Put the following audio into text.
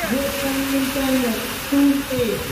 Dios, Santo,